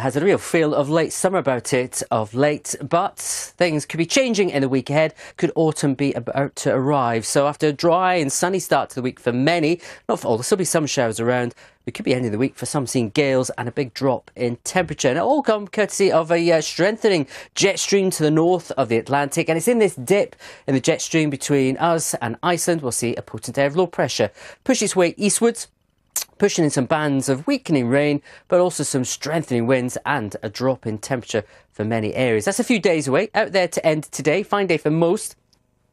has a real feel of late summer about it of late, but things could be changing in the week ahead. Could autumn be about to arrive? So after a dry and sunny start to the week for many, not for all, there'll still be some showers around. We could be ending the week for some seeing gales and a big drop in temperature. And it all come courtesy of a uh, strengthening jet stream to the north of the Atlantic. And it's in this dip in the jet stream between us and Iceland we'll see a potent air of low pressure push its way eastwards pushing in some bands of weakening rain, but also some strengthening winds and a drop in temperature for many areas. That's a few days away. Out there to end today. Fine day for most.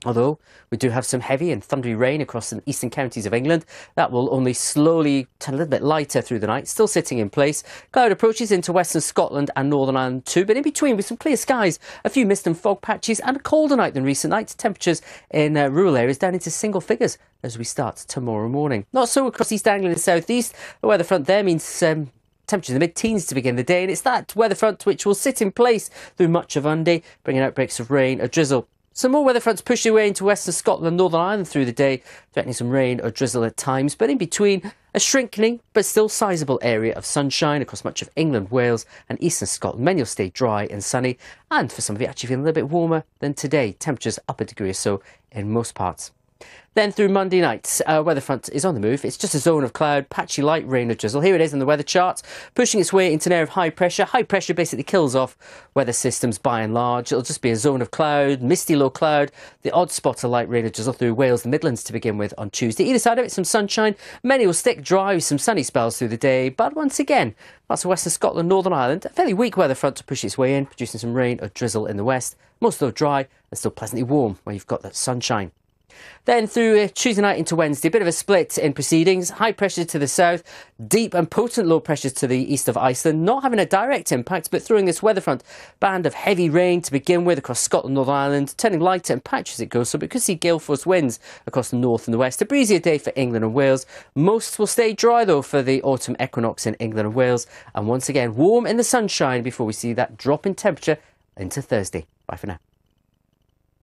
Although we do have some heavy and thundery rain across the eastern counties of England, that will only slowly turn a little bit lighter through the night, still sitting in place. Cloud approaches into western Scotland and Northern Ireland too, but in between with some clear skies, a few mist and fog patches, and a colder night than recent nights. Temperatures in uh, rural areas down into single figures as we start tomorrow morning. Not so across East Anglia and South East. The weather front there means um, temperatures in the mid-teens to begin the day, and it's that weather front which will sit in place through much of Monday, bringing outbreaks of rain or drizzle. Some more weather fronts push their way into western Scotland and Northern Ireland through the day, threatening some rain or drizzle at times, but in between, a shrinking but still sizable area of sunshine across much of England, Wales, and eastern Scotland. Many will stay dry and sunny, and for some of you, actually feeling a little bit warmer than today. Temperatures up a degree or so in most parts. Then through Monday night, uh, weather front is on the move. It's just a zone of cloud, patchy light rain or drizzle. Here it is on the weather chart, pushing its way into an area of high pressure. High pressure basically kills off weather systems by and large. It'll just be a zone of cloud, misty low cloud, the odd spot of light rain or drizzle through Wales and Midlands to begin with on Tuesday. Either side of it, some sunshine. Many will stick dry with some sunny spells through the day. But once again, that's western Scotland, Northern Ireland. A fairly weak weather front to push its way in, producing some rain or drizzle in the west. Most of though dry and still pleasantly warm where you've got that sunshine. Then through uh, Tuesday night into Wednesday, a bit of a split in proceedings. High pressure to the south, deep and potent low pressures to the east of Iceland, not having a direct impact, but throwing this weather front band of heavy rain to begin with across Scotland, Northern Ireland, turning lighter in patches as it goes. So we could see gale force winds across the north and the west. A breezier day for England and Wales. Most will stay dry though for the autumn equinox in England and Wales. And once again, warm in the sunshine before we see that drop in temperature into Thursday. Bye for now.